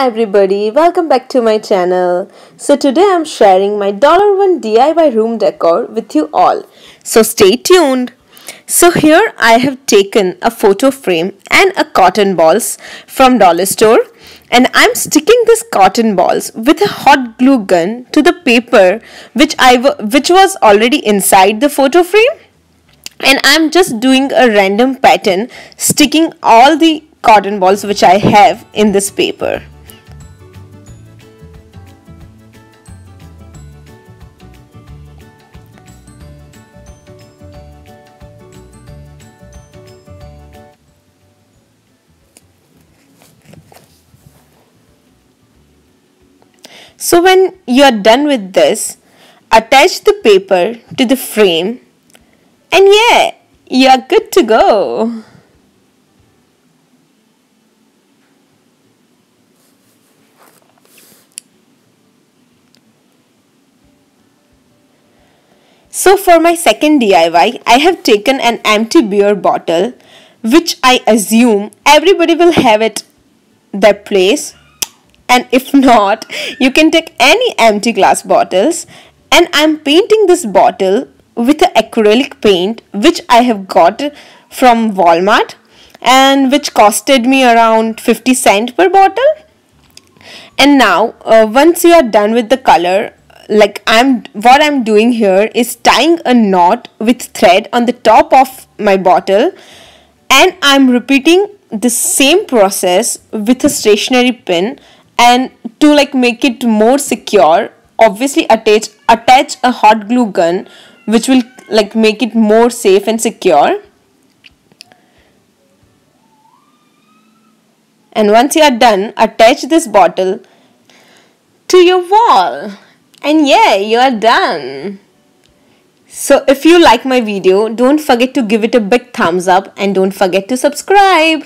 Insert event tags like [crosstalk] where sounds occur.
everybody, welcome back to my channel. So today I'm sharing my Dollar $1 DIY room decor with you all. So stay tuned. So here I have taken a photo frame and a cotton balls from dollar store and I'm sticking this cotton balls with a hot glue gun to the paper which I which was already inside the photo frame and I'm just doing a random pattern sticking all the cotton balls which I have in this paper. So when you are done with this, attach the paper to the frame and yeah, you are good to go. So for my second DIY, I have taken an empty beer bottle which I assume everybody will have it their place and if [laughs] not you can take any empty glass bottles. And I'm painting this bottle with acrylic paint which I have got from Walmart and which costed me around 50 cent per bottle. And now uh, once you are done with the color like I'm what I'm doing here is tying a knot with thread on the top of my bottle. And I'm repeating the same process with a stationary pin and to like make it more secure obviously attach attach a hot glue gun which will like make it more safe and secure and once you are done attach this bottle to your wall and yeah, you are done. So if you like my video, don't forget to give it a big thumbs up and don't forget to subscribe.